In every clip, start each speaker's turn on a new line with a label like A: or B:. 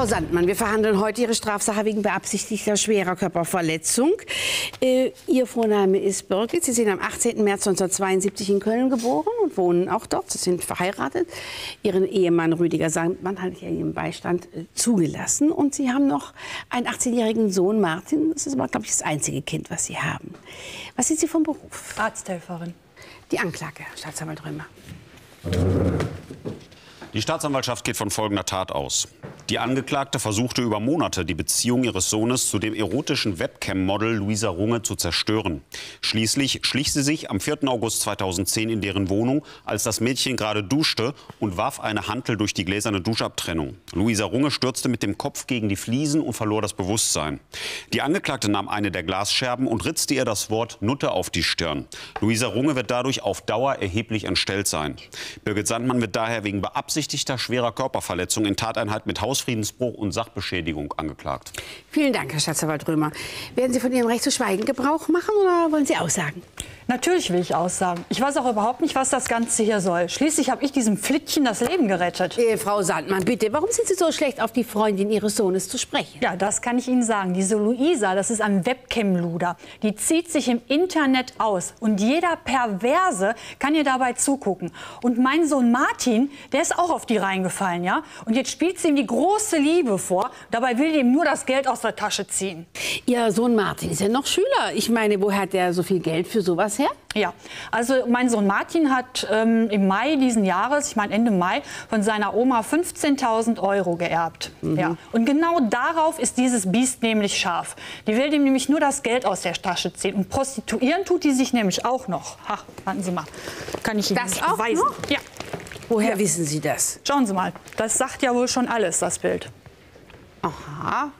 A: Frau Sandmann, wir verhandeln heute Ihre Strafsache wegen beabsichtigter schwerer Körperverletzung. Äh, Ihr Vorname ist Birgit. Sie sind am 18. März 1972 in Köln geboren und wohnen auch dort. Sie sind verheiratet. Ihren Ehemann Rüdiger Sandmann hat ja Ihren Beistand äh, zugelassen. Und Sie haben noch einen 18-jährigen Sohn, Martin. Das ist aber, glaube ich, das einzige Kind, was Sie haben. Was sind Sie vom Beruf?
B: Arzthelferin.
A: Die Anklage, Staatsanwalt Römer.
C: Die Staatsanwaltschaft geht von folgender Tat aus. Die Angeklagte versuchte über Monate, die Beziehung ihres Sohnes zu dem erotischen Webcam-Model Luisa Runge zu zerstören. Schließlich schlich sie sich am 4. August 2010 in deren Wohnung, als das Mädchen gerade duschte und warf eine Hantel durch die gläserne Duschabtrennung. Luisa Runge stürzte mit dem Kopf gegen die Fliesen und verlor das Bewusstsein. Die Angeklagte nahm eine der Glasscherben und ritzte ihr das Wort Nutte auf die Stirn. Luisa Runge wird dadurch auf Dauer erheblich entstellt sein. Birgit Sandmann wird daher wegen beabsichtigter schwerer Körperverletzung in Tateinheit mit Haus Hausfriedensbruch und Sachbeschädigung angeklagt.
A: Vielen Dank, Herr Staatsanwalt Römer. Werden Sie von Ihrem Recht zu schweigen Gebrauch machen oder wollen Sie aussagen?
B: Natürlich will ich aussagen. Ich weiß auch überhaupt nicht, was das Ganze hier soll. Schließlich habe ich diesem Flittchen das Leben gerettet.
A: Äh, Frau Sandmann, bitte, warum sind Sie so schlecht auf die Freundin Ihres Sohnes zu sprechen?
B: Ja, das kann ich Ihnen sagen. Diese Luisa, das ist ein Webcam-Luder. Die zieht sich im Internet aus. Und jeder Perverse kann ihr dabei zugucken. Und mein Sohn Martin, der ist auch auf die reingefallen, ja? Und jetzt spielt sie ihm die große Liebe vor. Dabei will die ihm nur das Geld aus der Tasche ziehen.
A: Ihr Sohn Martin ist ja noch Schüler. Ich meine, woher hat der so viel Geld für sowas her?
B: Ja, also mein Sohn Martin hat ähm, im Mai diesen Jahres, ich meine Ende Mai, von seiner Oma 15.000 Euro geerbt. Mhm. Ja. Und genau darauf ist dieses Biest nämlich scharf. Die will dem nämlich nur das Geld aus der Tasche ziehen. Und prostituieren tut die sich nämlich auch noch. Ha, warten Sie mal, kann ich Ihnen
A: Das
B: nicht
A: auch
B: beweisen.
A: noch?
B: Ja,
A: Woher
B: Ja.
A: wissen Sie das?
B: schauen Sie mal, das sagt ja wohl schon alles, das Bild.
A: Aha.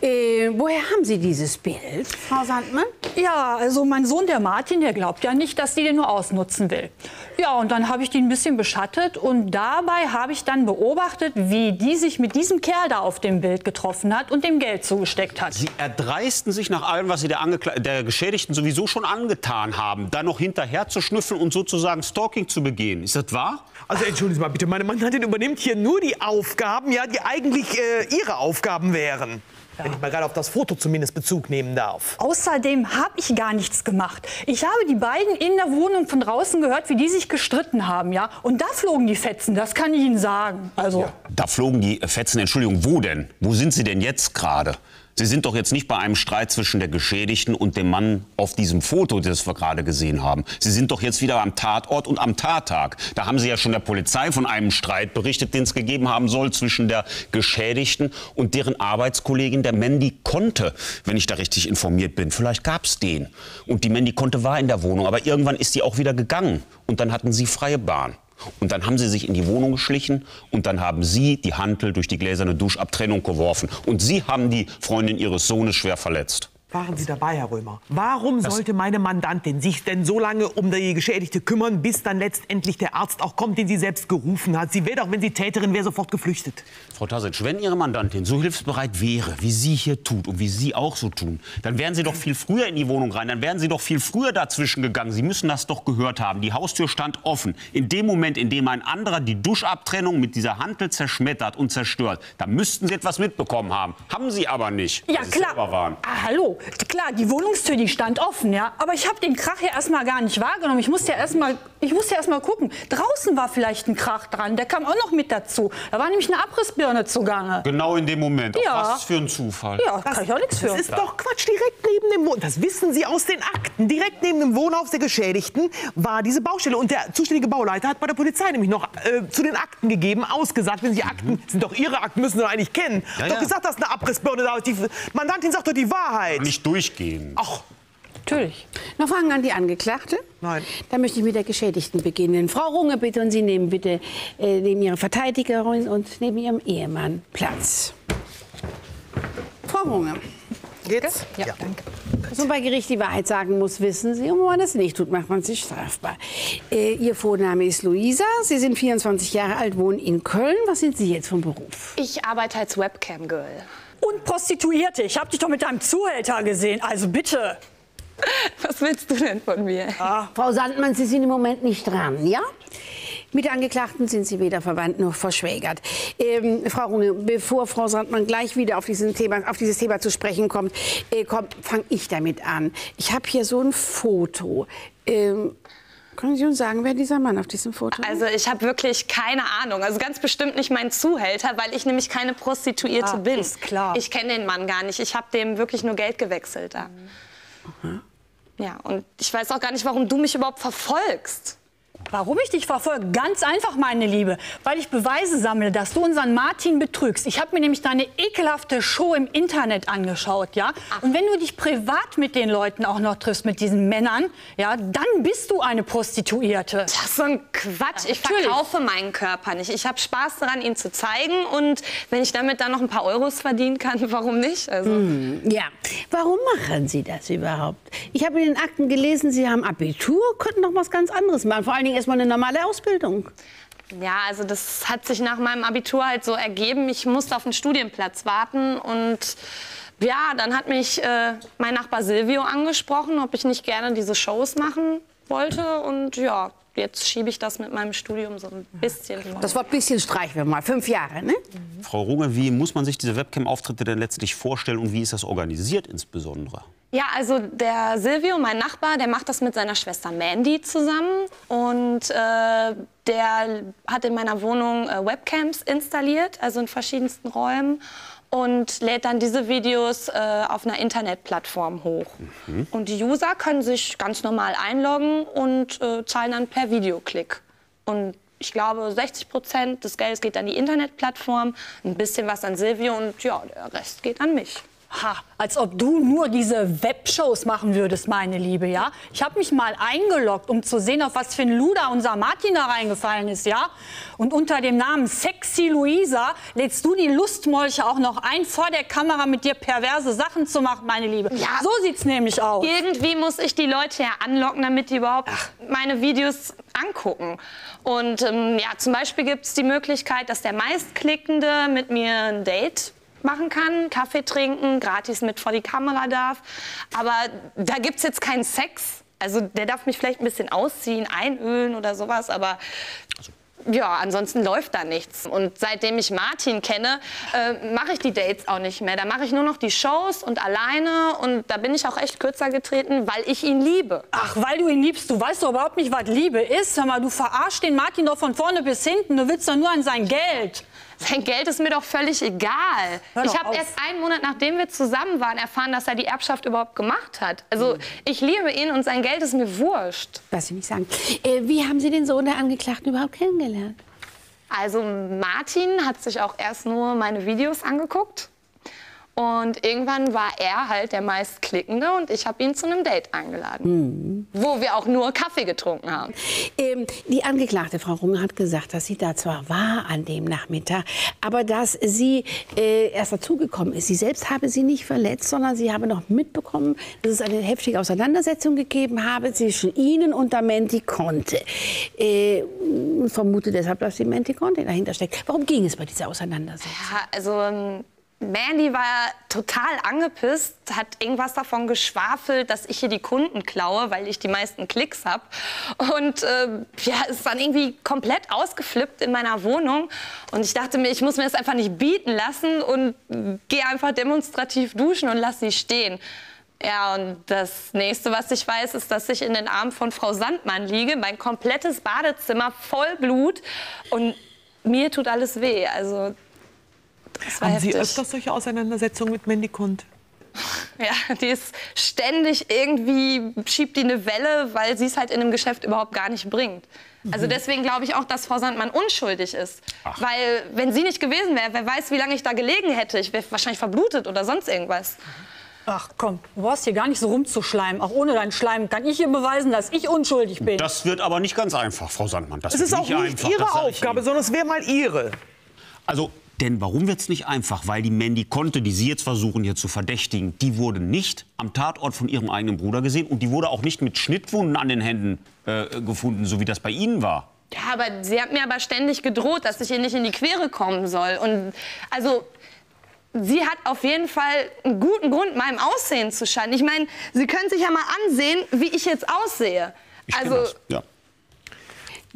A: Äh, woher haben Sie dieses Bild, Frau Sandmann?
B: Ja, also mein Sohn, der Martin, der glaubt ja nicht, dass die den nur ausnutzen will. Ja, und dann habe ich die ein bisschen beschattet und dabei habe ich dann beobachtet, wie die sich mit diesem Kerl da auf dem Bild getroffen hat und dem Geld zugesteckt hat.
C: Sie erdreisten sich nach allem, was Sie der, der Geschädigten sowieso schon angetan haben, dann noch hinterher zu schnüffeln und sozusagen Stalking zu begehen. Ist das wahr?
D: Also entschuldigen Sie mal bitte, meine Mandantin übernimmt hier nur die Aufgaben, ja, die eigentlich äh, ihre Aufgaben wären. Wenn ich mal gerade auf das Foto zumindest Bezug nehmen darf.
B: Außerdem habe ich gar nichts gemacht. Ich habe die beiden in der Wohnung von draußen gehört, wie die sich gestritten haben, ja. Und da flogen die Fetzen, das kann ich Ihnen sagen. Also,
C: Da flogen die Fetzen, Entschuldigung, wo denn? Wo sind Sie denn jetzt gerade? Sie sind doch jetzt nicht bei einem Streit zwischen der Geschädigten und dem Mann auf diesem Foto, das wir gerade gesehen haben. Sie sind doch jetzt wieder am Tatort und am Tattag. Da haben Sie ja schon der Polizei von einem Streit berichtet, den es gegeben haben soll zwischen der Geschädigten und deren Arbeitskollegin, der Mandy Conte, wenn ich da richtig informiert bin. Vielleicht gab es den. Und die Mandy Conte war in der Wohnung, aber irgendwann ist die auch wieder gegangen. Und dann hatten Sie freie Bahn. Und dann haben sie sich in die Wohnung geschlichen und dann haben sie die Hantel durch die gläserne Duschabtrennung geworfen. Und sie haben die Freundin ihres Sohnes schwer verletzt.
D: Waren Sie dabei, Herr Römer? Warum sollte meine Mandantin sich denn so lange um die Geschädigte kümmern, bis dann letztendlich der Arzt auch kommt, den sie selbst gerufen hat? Sie wäre doch, wenn sie Täterin wäre, sofort geflüchtet.
C: Frau Tasic, wenn Ihre Mandantin so hilfsbereit wäre, wie sie hier tut und wie Sie auch so tun, dann wären Sie doch viel früher in die Wohnung rein, dann wären Sie doch viel früher dazwischen gegangen. Sie müssen das doch gehört haben. Die Haustür stand offen. In dem Moment, in dem ein anderer die Duschabtrennung mit dieser Hantel zerschmettert und zerstört, da müssten Sie etwas mitbekommen haben. Haben Sie aber nicht.
B: ja
C: weil Sie
B: klar.
C: selber waren.
B: Ah, hallo, klar, die Wohnungstür, die stand offen, ja. Aber ich habe den Krach ja erstmal gar nicht wahrgenommen. Ich musste ja erstmal, ich musste erst mal gucken. Draußen war vielleicht ein Krach dran, der kam auch noch mit dazu. Da war nämlich eine Abrissbirne zugange.
C: Genau in dem Moment. Auch
B: Ja.
C: Was für ein Zufall.
B: Ja, kann ich auch nichts für.
D: Das ist doch Quatsch, direkt neben dem Wohnhaus. Das wissen Sie aus den Akten. Direkt neben dem Wohnhaus der Geschädigten war diese Baustelle. Und der zuständige Bauleiter hat bei der Polizei nämlich noch äh, zu den Akten gegeben, ausgesagt, wenn Sie Akten, sind doch Ihre Akten, müssen Sie doch eigentlich kennen.
C: Ja,
D: doch
C: ja.
D: gesagt, dass eine Abrissbirne da ist. Die Mandantin sagt doch die Wahrheit.
C: Nicht durchgehen.
D: Ach,
B: Natürlich.
A: Noch Fragen an die Angeklagte?
D: Nein.
A: Dann möchte ich mit der Geschädigten beginnen. Frau Runge, bitte, und Sie nehmen bitte äh, neben Ihrer Verteidigerin und neben Ihrem Ehemann Platz. Frau Runge,
D: geht's?
B: Ja, danke.
A: dass man bei Gericht die Wahrheit sagen muss, wissen Sie. Und wenn man das nicht tut, macht man sich strafbar. Äh, Ihr Vorname ist Luisa. Sie sind 24 Jahre alt, wohnen in Köln. Was sind Sie jetzt vom Beruf?
E: Ich arbeite als Webcam-Girl.
B: Und Prostituierte. Ich habe dich doch mit deinem Zuhälter gesehen. Also bitte.
E: Was willst du denn von mir?
A: Frau Sandmann, Sie sind im Moment nicht dran, ja? Mit der Angeklagten sind Sie weder verwandt noch verschwägert. Ähm, Frau Runge, bevor Frau Sandmann gleich wieder auf, diesen Thema, auf dieses Thema zu sprechen kommt, äh, fange ich damit an. Ich habe hier so ein Foto. Ähm, können Sie uns sagen, wer dieser Mann auf diesem Foto ist?
E: Also ich habe wirklich keine Ahnung. Also ganz bestimmt nicht mein Zuhälter, weil ich nämlich keine Prostituierte
B: Ah,
E: bin.
B: ist klar.
E: Ich kenne den Mann gar nicht. Ich habe dem wirklich nur Geld gewechselt da. Ja, und ich weiß auch gar nicht, warum du mich überhaupt verfolgst.
B: Warum ich dich verfolge? Ganz einfach, meine Liebe. Weil ich Beweise sammle, dass du unseren Martin betrügst. Ich habe mir nämlich deine ekelhafte Show im Internet angeschaut, ja? Und wenn du dich privat mit den Leuten auch noch triffst, mit diesen Männern, ja, dann bist du eine Prostituierte.
E: Das ist so ein Quatsch. Ich
B: natürlich.
E: verkaufe meinen Körper nicht. Ich habe Spaß daran, ihn zu zeigen. Und wenn ich damit dann noch ein paar Euros verdienen kann, warum nicht? Also,
A: Ja, warum machen Sie das überhaupt? Ich habe in den Akten gelesen, Sie haben Abitur, könnten doch was ganz anderes machen. Vor allen Dingen erstmal eine normale Ausbildung.
E: Ja, also das hat sich nach meinem Abitur halt so ergeben. Ich musste auf einen Studienplatz warten und ja, dann hat mich äh, mein Nachbar Silvio angesprochen, ob ich nicht gerne diese Shows machen wollte und ja, jetzt schiebe ich das mit meinem Studium so ein bisschen vor.
A: Das Wort bisschen streichen wir mal. Fünf Jahre, ne?
C: Frau Runge, wie muss man sich diese Webcam-Auftritte denn letztlich vorstellen und wie ist das organisiert insbesondere?
E: Ja, also der Silvio, mein Nachbar, der macht das mit seiner Schwester Mandy zusammen und äh, der hat in meiner Wohnung äh, Webcams installiert, also in verschiedensten Räumen und lädt dann diese Videos äh, auf einer Internetplattform hoch. Und die User können sich ganz normal einloggen und äh, zahlen dann per Videoklick. Und ich glaube, 60 Prozent des Geldes geht an die Internetplattform, ein bisschen was an Silvio und ja, der Rest geht an mich.
B: Ha, als ob du nur diese Webshows machen würdest, meine Liebe, ja? Ich habe mich mal eingeloggt, um zu sehen, auf was für ein Luder unser Martin da reingefallen ist, ja? Und unter dem Namen Sexy Luisa lädst du die Lustmolche auch noch ein, vor der Kamera mit dir perverse Sachen zu machen, meine Liebe.
E: Ja.
B: So sieht's nämlich aus.
E: Irgendwie muss ich die Leute ja anlocken, damit die überhaupt meine Videos angucken. Und ähm, ja, zum Beispiel gibt es die Möglichkeit, dass der meistklickende mit mir ein Date machen kann, Kaffee trinken, gratis mit vor die Kamera darf. Aber da gibt es jetzt keinen Sex. Also der darf mich vielleicht ein bisschen ausziehen, einölen oder sowas, aber ja, ansonsten läuft da nichts. Und seitdem ich Martin kenne, äh, mache ich die Dates auch nicht mehr. Da mache ich nur noch die Shows und alleine. Und da bin ich auch echt kürzer getreten, weil ich ihn liebe.
B: Ach, weil du ihn liebst, du weißt doch überhaupt nicht, was Liebe ist. Hör mal, du verarschst den Martin doch von vorne bis hinten. Du willst doch nur an sein Geld.
E: Sein Geld ist mir doch völlig egal.
B: Hör
E: Ich
B: doch
E: habe erst einen Monat, nachdem wir zusammen waren, erfahren, dass er die Erbschaft überhaupt gemacht hat. Also ich liebe ihn und sein Geld ist mir wurscht.
A: Was Sie nicht sagen. Äh, wie haben Sie den Sohn der Angeklagten überhaupt kennengelernt?
E: Also Martin hat sich auch erst nur meine Videos angeguckt. Und irgendwann war er halt der meistklickende und ich habe ihn zu einem Date eingeladen. Wo wir auch nur Kaffee getrunken haben.
A: Ähm, die Angeklagte Frau Runge hat gesagt, dass sie da zwar war an dem Nachmittag, aber dass sie äh, erst dazugekommen ist. Sie selbst habe sie nicht verletzt, sondern sie habe noch mitbekommen, dass es eine heftige Auseinandersetzung gegeben habe zwischen ihnen und der Menti Conte. Äh, vermute deshalb, dass die Menti Conte dahinter steckt. Warum ging es bei dieser Auseinandersetzung?
E: Ja, also ähm, Mandy war total angepisst, hat irgendwas davon geschwafelt, dass ich hier die Kunden klaue, weil ich die meisten Klicks habe. Und äh, ja, ist dann irgendwie komplett ausgeflippt in meiner Wohnung. Und ich dachte mir, ich muss mir das einfach nicht bieten lassen und gehe einfach demonstrativ duschen und lass sie stehen. Ja, und das nächste, was ich weiß, ist, dass ich in den Armen von Frau Sandmann liege, mein komplettes Badezimmer voll Blut und mir tut alles weh. Also das war
D: Haben Sie
E: heftig.
D: öfters solche Auseinandersetzungen mit Mandy Kund?
E: Ja, die ist ständig irgendwie, schiebt die eine Welle, weil sie es halt in einem Geschäft überhaupt gar nicht bringt. Also deswegen glaube ich auch, dass Frau Sandmann unschuldig ist. Weil wenn sie nicht gewesen wäre, wer weiß, wie lange ich da gelegen hätte. Ich wäre wahrscheinlich verblutet oder sonst irgendwas.
B: Ach komm, du brauchst hier gar nicht so rumzuschleimen. Auch ohne deinen Schleim kann ich hier beweisen, dass ich unschuldig bin.
C: Das wird aber nicht ganz einfach, Frau Sandmann. Das
D: Es ist auch nicht
C: einfach,
D: Ihre Aufgabe, sondern es wäre mal Ihre.
C: Also, denn warum wird es nicht einfach? Weil die Mandy Conte, die Sie jetzt versuchen hier zu verdächtigen, die wurde nicht am Tatort von Ihrem eigenen Bruder gesehen und die wurde auch nicht mit Schnittwunden an den Händen äh, gefunden, so wie das bei Ihnen war.
E: Ja, aber sie hat mir aber ständig gedroht, dass ich ihr nicht in die Quere kommen soll. Und also sie hat auf jeden Fall einen guten Grund, meinem Aussehen zu schaden. Ich meine, Sie können sich ja mal ansehen, wie ich jetzt aussehe.
C: Ich
E: also
C: das. Ja.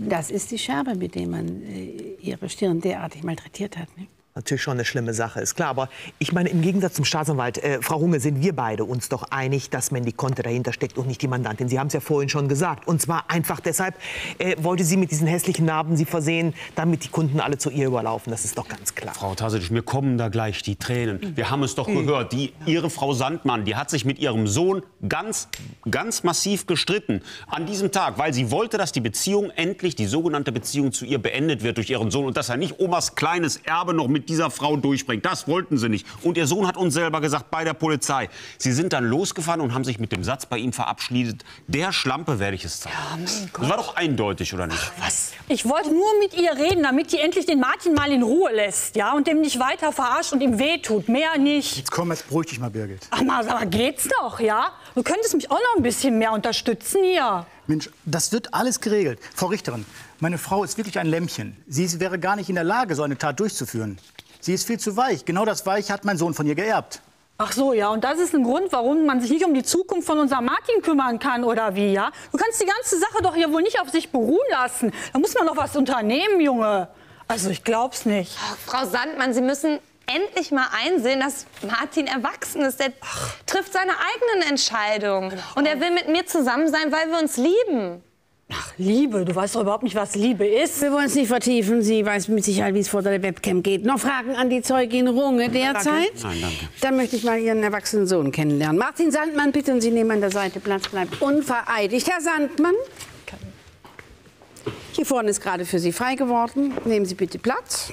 A: Das ist die Scherbe, mit der man äh, ihre Stirn derartig malträtiert hat. Ne?
D: Natürlich schon eine schlimme Sache, ist klar. Aber ich meine, im Gegensatz zum Staatsanwalt, äh, Frau Runge, sind wir beide uns doch einig, dass Mandy Conte dahinter steckt und nicht die Mandantin. Sie haben es ja vorhin schon gesagt. Und zwar einfach deshalb, äh, wollte sie mit diesen hässlichen Narben sie versehen, damit die Kunden alle zu ihr überlaufen. Das ist doch ganz klar.
C: Frau Tasic, mir kommen da gleich die Tränen. Wir haben es doch gehört. Die, ihre Frau Sandmann, die hat sich mit ihrem Sohn ganz, ganz massiv gestritten an diesem Tag, weil sie wollte, dass die Beziehung endlich, die sogenannte Beziehung zu ihr beendet wird durch ihren Sohn und dass er nicht Omas kleines Erbe noch mit dieser Frau durchbringt. Das wollten sie nicht. Und ihr Sohn hat uns selber gesagt bei der Polizei. Sie sind dann losgefahren und haben sich mit dem Satz bei ihm verabschiedet. Der Schlampe werde ich es zeigen. das war doch eindeutig, oder nicht?
B: Was? Ich wollte nur mit ihr reden, damit die endlich den Martin mal in Ruhe lässt, ja, und dem nicht weiter verarscht und ihm wehtut, mehr nicht.
F: Jetzt komm, jetzt beruhig dich mal, Birgit.
B: Ach mal, aber geht's doch, ja? Du könntest mich auch noch ein bisschen mehr unterstützen hier.
F: Mensch, das wird alles geregelt. Frau Richterin, meine Frau ist wirklich ein Lämmchen. Sie wäre gar nicht in der Lage, so eine Tat durchzuführen. Sie ist viel zu weich. Genau das Weich hat mein Sohn von ihr geerbt.
B: Ach so, ja, und das ist ein Grund, warum man sich nicht um die Zukunft von unserem Martin kümmern kann, oder wie, ja? Du kannst die ganze Sache doch hier wohl nicht auf sich beruhen lassen. Da muss man doch was unternehmen, Junge. Also, ich glaub's nicht.
E: Frau Sandmann, Sie müssen endlich mal einsehen, dass Martin erwachsen ist. Er trifft seine eigenen Entscheidungen. Und er will mit mir zusammen sein, weil wir uns lieben.
B: Ach, Liebe, du weißt doch überhaupt nicht, was Liebe ist.
A: Wir wollen es nicht vertiefen. Sie weiß mit Sicherheit, wie es vor der Webcam geht. Noch Fragen an die Zeugin Runge derzeit?
C: Nein, danke.
A: Dann möchte ich mal Ihren erwachsenen Sohn kennenlernen. Martin Sandmann, bitte, und Sie nehmen an der Seite Platz, bleibt unvereidigt. Herr Sandmann? Hier vorne ist gerade für Sie frei geworden. Nehmen Sie bitte Platz.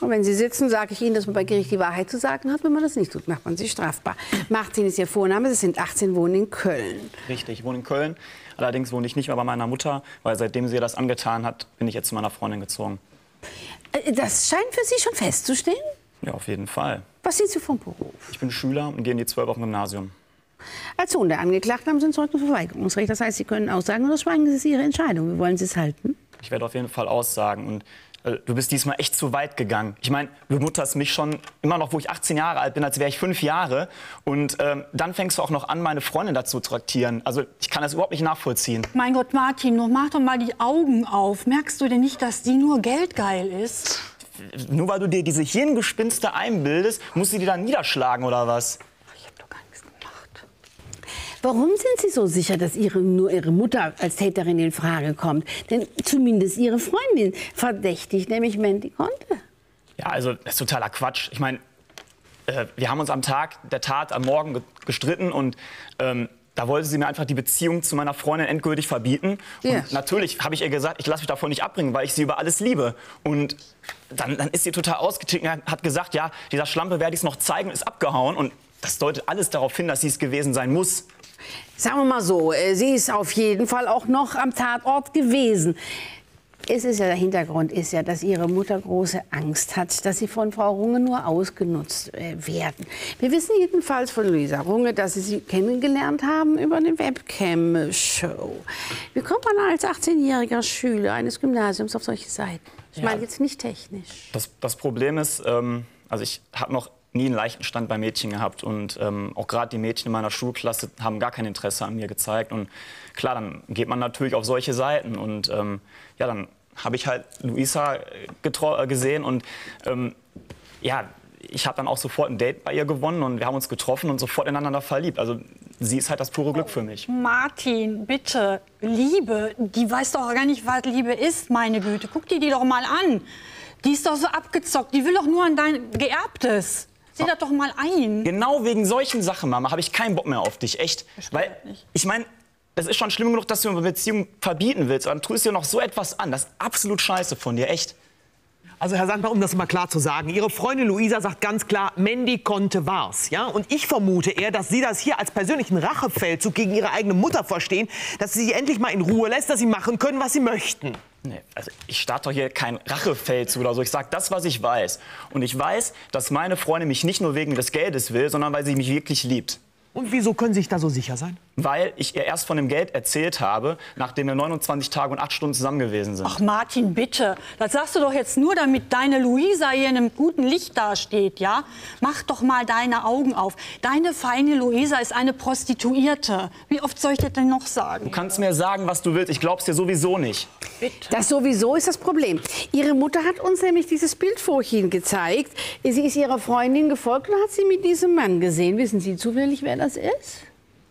A: Und wenn Sie sitzen, sage ich Ihnen, dass man bei Gericht die Wahrheit zu sagen hat. Wenn man das nicht tut, macht man Sie strafbar. Martin ist Ihr Vorname. Sie sind 18, wohnen in Köln.
G: Richtig, ich wohne in Köln. Allerdings wohne ich nicht mehr bei meiner Mutter, weil seitdem sie das angetan hat, bin ich jetzt zu meiner Freundin gezogen.
A: Äh, Das scheint für Sie schon festzustehen.
G: Ja, auf jeden Fall.
A: Was sind Sie vom Beruf?
G: Ich bin Schüler und gehe in die 12 auf dem Gymnasium.
A: Als Sohn der Angeklagten haben Sie ein Zeugnisverweigerungsrecht. Das heißt, Sie können aussagen oder schweigen. Das ist Ihre Entscheidung. Wie wollen Sie es halten?
G: Ich werde auf jeden Fall aussagen. Und du bist diesmal echt zu weit gegangen. Ich meine, du mutterst mich schon immer noch, wo ich 18 Jahre alt bin, als wäre ich fünf Jahre. Und ähm, dann fängst du auch noch an, meine Freundin dazu zu traktieren. Also ich kann das überhaupt nicht nachvollziehen.
B: Mein Gott, Martin, mach doch mal die Augen auf. Merkst du denn nicht, dass die nur geldgeil ist?
G: Nur weil du dir diese Hirngespinste einbildest, musst du die dann niederschlagen oder was?
B: Ich hab doch gar nichts gemacht.
A: Warum sind Sie so sicher, dass Ihre, nur Ihre Mutter als Täterin in Frage kommt? Denn zumindest Ihre Freundin verdächtigt, nämlich Mandy Conte.
G: Ja, also das ist totaler Quatsch. Ich meine, äh, wir haben uns am Tag der Tat am Morgen ge gestritten und ähm, da wollte sie mir einfach die Beziehung zu meiner Freundin endgültig verbieten.
A: Ja.
G: Und natürlich habe ich ihr gesagt, ich lasse mich davon nicht abbringen, weil ich sie über alles liebe. Und dann, dann ist sie total ausgetickt und hat gesagt, ja, dieser Schlampe werde ich es noch zeigen und ist abgehauen. Und das deutet alles darauf hin, dass sie es gewesen sein muss.
A: Sagen wir mal so, äh, sie ist auf jeden Fall auch noch am Tatort gewesen. Es ist ja der Hintergrund ist ja, dass ihre Mutter große Angst hat, dass sie von Frau Runge nur ausgenutzt äh, werden. Wir wissen jedenfalls von Luisa Runge, dass sie sie kennengelernt haben über eine Webcam-Show. Wie kommt man als 18-jähriger Schüler eines Gymnasiums auf solche Seiten? Ich meine jetzt nicht technisch.
G: Das, das Problem ist, ähm, also ich habe noch nie einen leichten Stand bei Mädchen gehabt und ähm, auch gerade die Mädchen in meiner Schulklasse haben gar kein Interesse an mir gezeigt und klar, dann geht man natürlich auf solche Seiten und ähm, ja, dann habe ich halt Luisa getro- äh, gesehen und ähm, ja, ich habe dann auch sofort ein Date bei ihr gewonnen und wir haben uns getroffen und sofort ineinander verliebt. Also sie ist halt das pure Glück für mich.
B: Martin, bitte, Liebe, die weiß doch gar nicht, was Liebe ist, meine Güte. Guck dir die doch mal an. Die ist doch so abgezockt, die will doch nur an dein Geerbtes. Sieh das doch mal ein.
G: Genau wegen solchen Sachen, Mama, habe ich keinen Bock mehr auf dich, echt. Weil, ich meine, es ist schon schlimm genug, dass du eine Beziehung verbieten willst, aber dann tust du dir noch so etwas an. Das ist absolut scheiße von dir, echt.
D: Also Herr Sandmann, um das mal klar zu sagen, Ihre Freundin Luisa sagt ganz klar, Mandy Conte war's. Ja? Und ich vermute eher, dass Sie das hier als persönlichen Rachefeldzug gegen Ihre eigene Mutter verstehen, dass sie sie endlich mal in Ruhe lässt, dass sie machen können, was sie möchten.
G: Nee, also ich starte hier kein Rachefeldzug oder so. Ich sage das, was ich weiß. Und ich weiß, dass meine Freundin mich nicht nur wegen des Geldes will, sondern weil sie mich wirklich liebt.
D: Und wieso können Sie sich da so sicher sein?
G: Weil ich ihr erst von dem Geld erzählt habe, nachdem wir 29 Tage und 8 Stunden zusammen gewesen sind.
B: Ach Martin, bitte. Das sagst du doch jetzt nur, damit deine Luisa hier in einem guten Licht dasteht, ja? Mach doch mal deine Augen auf. Deine feine Luisa ist eine Prostituierte. Wie oft soll ich das denn noch sagen?
G: Du kannst mir sagen, was du willst. Ich glaub's dir sowieso nicht.
A: Das sowieso ist das Problem. Ihre Mutter hat uns nämlich dieses Bild vorhin gezeigt. Sie ist ihrer Freundin gefolgt und hat sie mit diesem Mann gesehen. Wissen Sie zufällig, wer das ist?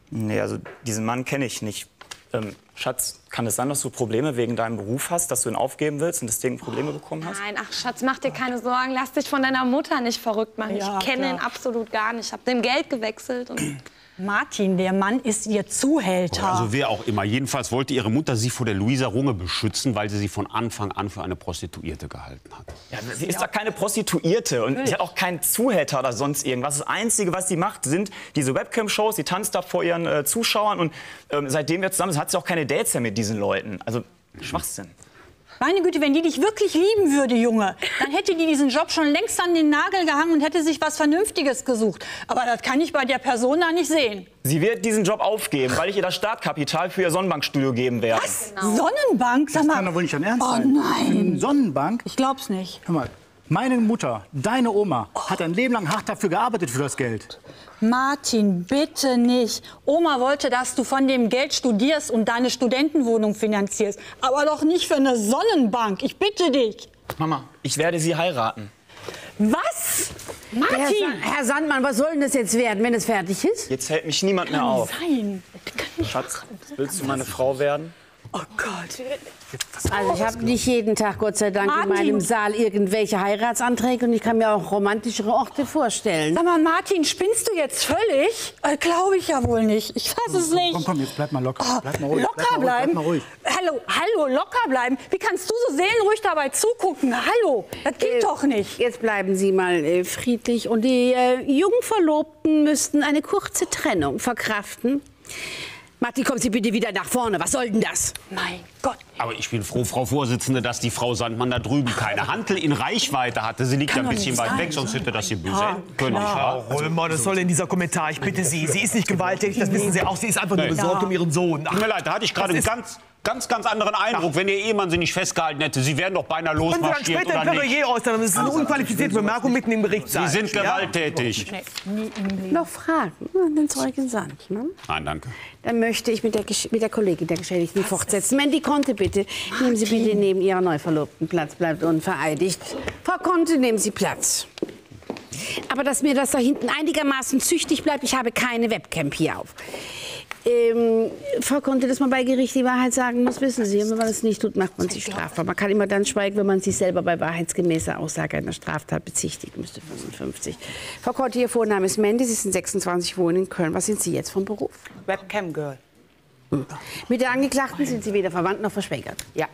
G: Nee, also diesen Mann kenne ich nicht. Ähm, Schatz, kann es sein, dass du Probleme wegen deinem Beruf hast, dass du ihn aufgeben willst und deswegen Probleme bekommen hast?
E: Nein, ach Schatz, mach dir keine Sorgen. Lass dich von deiner Mutter nicht verrückt machen.
B: Ja,
E: ich kenne
B: klar.
E: ihn absolut gar nicht. Ich habe dem Geld gewechselt. Und
B: Martin, der Mann ist ihr Zuhälter.
C: Also wer auch immer. Jedenfalls wollte ihre Mutter sie vor der Luisa Runge beschützen, weil sie sie von Anfang an für eine Prostituierte gehalten hat.
G: Ja, sie ist doch keine Prostituierte und sie hat auch keinen Zuhälter oder sonst irgendwas. Das Einzige, was sie macht, sind diese Webcam-Shows. Sie tanzt da vor ihren äh, Zuschauern und ähm, seitdem wir zusammen sind, hat sie auch keine Dates mehr mit diesen Leuten. Also Schwachsinn.
B: Meine Güte, wenn die dich wirklich lieben würde, Junge, dann hätte die diesen Job schon längst an den Nagel gehangen und hätte sich was Vernünftiges gesucht. Aber das kann ich bei der Person da nicht sehen.
G: Sie wird diesen Job aufgeben, weil ich ihr das Startkapital für ihr Sonnenbankstudio geben werde.
B: Was? Sonnenbank? Sag
F: Das
B: mal.
F: kann doch wohl nicht dein Ernst
B: oh
F: sein.
B: nein.
F: Sonnenbank?
B: Ich glaub's nicht.
F: Hör mal, meine Mutter, deine Oma, hat ein Leben lang hart dafür gearbeitet für das Geld.
B: Martin, bitte nicht. Oma wollte, dass du von dem Geld studierst und deine Studentenwohnung finanzierst. Aber doch nicht für eine Sonnenbank. Ich bitte dich.
G: Mama, ich werde sie heiraten.
B: Was?
A: Herr,
B: Martin!
A: Sa Herr Sandmann, was soll denn das jetzt werden, wenn es fertig ist?
G: Jetzt hält mich niemand mehr auf.
B: Nicht
G: Schatz, willst du meine Frau werden?
B: Oh Gott.
A: Also ich habe nicht jeden Tag, Gott sei Dank, in
B: Martin.
A: meinem Saal irgendwelche Heiratsanträge und ich kann mir auch romantischere Orte vorstellen.
B: Sag mal, Martin, spinnst du jetzt völlig? Äh, Glaube ich ja wohl nicht. Ich fass es nicht.
F: Komm, komm, jetzt bleib mal locker.
B: Oh,
F: Bleib mal ruhig.
B: locker
F: bleib mal ruhig,
B: bleiben?
F: Bleib mal ruhig.
B: Hallo, hallo, locker bleiben. Wie kannst du so seelenruhig dabei zugucken? Hallo, das geht
A: Äh,
B: doch nicht.
A: Jetzt bleiben Sie mal äh, friedlich. Und die äh, Jungverlobten müssten eine kurze Trennung verkraften. Matti, kommen Sie bitte wieder nach vorne. Was soll denn das?
B: Mein Gott.
C: Aber ich bin froh, Frau Vorsitzende, dass die Frau Sandmann da drüben keine Hantel in Reichweite hatte. Sie liegt
B: Kann
C: ein bisschen weit
B: sein.
C: weg, sonst hätte das hier böse
B: Ja,
C: können.
B: klar.
C: Ja.
D: Römer, das soll denn dieser Kommentar? Ich bitte Sie. Sie ist nicht gewalttätig, das wissen Sie auch. Sie ist einfach nur
C: Nee.
D: besorgt um ihren Sohn.
C: Tut mir leid, da hatte ich gerade ganz, ganz, ganz anderen Eindruck. Wenn Ihr Ehemann Sie nicht festgehalten hätte, Sie wären doch beinahe
D: Können Sie dann
C: losmarschiert
D: später ein. Plädoyer äußern? Das ist eine unqualifizierte Bemerkung mitten im Gerichtssaal.
C: Sie sind
D: Ja?
C: gewalttätig.
A: Noch Fragen an den Zeugen Sandmann?
C: Nein, danke.
A: Dann möchte ich mit der, Gesch- mit der Kollegin der Geschädigten fortsetzen. Mandy Conte, bitte. Nehmen Sie bitte neben Ihrer Neuverlobten Platz. Bleibt unvereidigt. Frau Conte, nehmen Sie Platz. Aber dass mir das da hinten einigermaßen züchtig bleibt, ich habe keine Webcam hier auf. Ähm, Frau Conte, dass man bei Gericht die Wahrheit sagen muss, wissen Sie. Und wenn man das nicht tut, macht man sich strafbar. Man kann immer dann schweigen, wenn man sich selber bei wahrheitsgemäßer Aussage einer Straftat bezichtigt. Müsste 55. Frau Conte, Ihr Vorname ist Mandy, Sie sind 26, wohnen in Köln. Was sind Sie jetzt vom Beruf?
H: Webcam Girl.
A: Mit der Angeklagten sind Sie weder verwandt noch verschwägert.
H: Ja.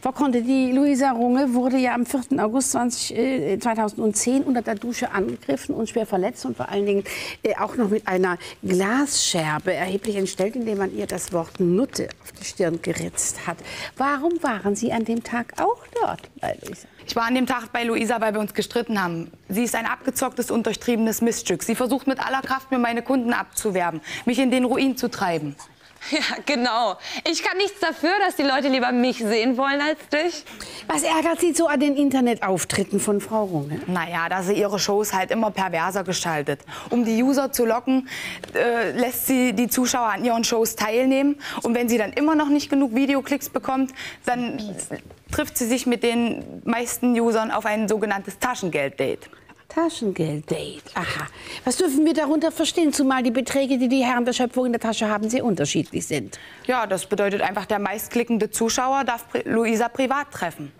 A: Frau Conte, die Luisa Runge wurde ja am 4. August 20, äh, 2010 unter der Dusche angegriffen und schwer verletzt und vor allen Dingen äh, auch noch mit einer Glasscherbe erheblich entstellt, indem man ihr das Wort Nutte auf die Stirn geritzt hat. Warum waren Sie an dem Tag auch dort bei Luisa?
H: Ich war an dem Tag bei Luisa, weil wir uns gestritten haben. Sie ist ein abgezocktes und durchtriebenes Miststück. Sie versucht mit aller Kraft, mir meine Kunden abzuwerben, mich in den Ruin zu treiben.
E: ja, genau. Ich kann nichts dafür, dass die Leute lieber mich sehen wollen als dich.
A: Was ärgert Sie so an den Internetauftritten von Frau Runge?
H: Naja, da sie ihre Shows halt immer perverser gestaltet. Um die User zu locken, äh, lässt sie die Zuschauer an ihren Shows teilnehmen. Und wenn sie dann immer noch nicht genug Videoklicks bekommt, dann trifft sie sich mit den meisten Usern auf ein sogenanntes Taschengeld-Date.
A: Taschengeld-Date. Aha. Was dürfen wir darunter verstehen, zumal die Beträge, die die Herren der Schöpfung in der Tasche haben, sehr unterschiedlich sind?
H: Ja, das bedeutet einfach, der meistklickende Zuschauer darf Luisa privat treffen.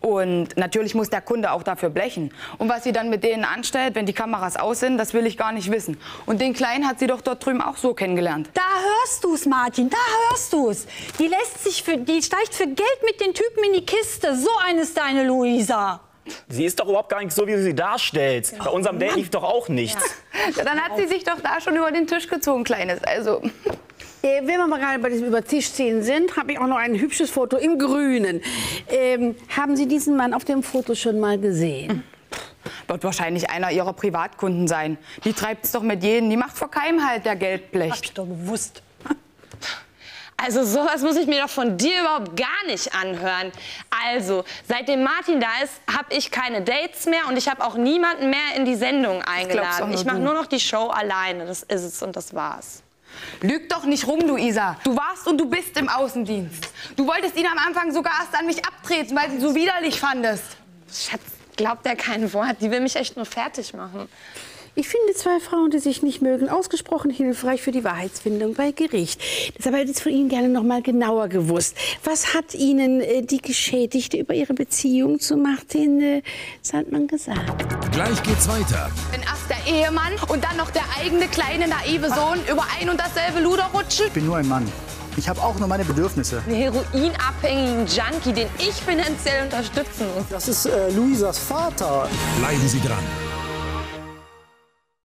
H: Und natürlich muss der Kunde auch dafür blechen. Und was sie dann mit denen anstellt, wenn die Kameras aus sind, das will ich gar nicht wissen. Und den Kleinen hat sie doch dort drüben auch so kennengelernt.
B: Da hörst du's, Martin, da hörst du's. Die lässt sich für, die steigt für Geld mit den Typen in die Kiste. So eine ist deine Luisa.
G: Sie ist doch überhaupt gar nicht so, wie du sie darstellst. Bei unserem Date lief doch auch nichts.
H: Ja, dann hat sie sich doch da schon über den Tisch gezogen, Kleines. Also,
A: Äh, wenn wir mal gerade bei diesem Übertischziehen sind, habe ich auch noch ein hübsches Foto im Grünen. Ähm, haben Sie diesen Mann auf dem Foto schon mal gesehen?
H: Wird wahrscheinlich einer ihrer Privatkunden sein. Die treibt's doch mit jedem. Die macht vor keinem halt der
B: Hab
H: Geldblech.
B: ich doch gewusst.
E: Also sowas muss ich mir doch von dir überhaupt gar nicht anhören. Also, seitdem Martin da ist, habe ich keine Dates mehr und ich habe auch niemanden mehr in die Sendung eingeladen. Ich mache nur noch die Show alleine. Das ist es und das war's.
H: Lüg doch nicht rum, Luisa. Du warst und du bist im Außendienst. Du wolltest ihn am Anfang sogar erst an mich abtreten, weil du ihn so widerlich fandest.
E: Schatz, glaubt er kein Wort. Die will mich echt nur fertig machen.
A: Ich finde zwei Frauen, die sich nicht mögen, ausgesprochen hilfreich für die Wahrheitsfindung bei Gericht. Deshalb hätte ich es von Ihnen gerne noch mal genauer gewusst. Was hat Ihnen äh, die Geschädigte über ihre Beziehung zu Martin äh, Sandmann gesagt?
I: Gleich geht's weiter.
H: Wenn erst der Ehemann und dann noch der eigene kleine naive Sohn über ein und dasselbe Luder rutschen.
F: Ich bin nur ein Mann. Ich habe auch nur meine Bedürfnisse.
E: Einen heroinabhängigen Junkie, den ich finanziell unterstützen muss.
J: Das ist äh, Luisas Vater.
I: Bleiben Sie dran.